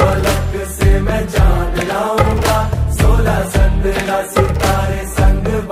फलक से मैं जान लाऊँगा सोलह संद का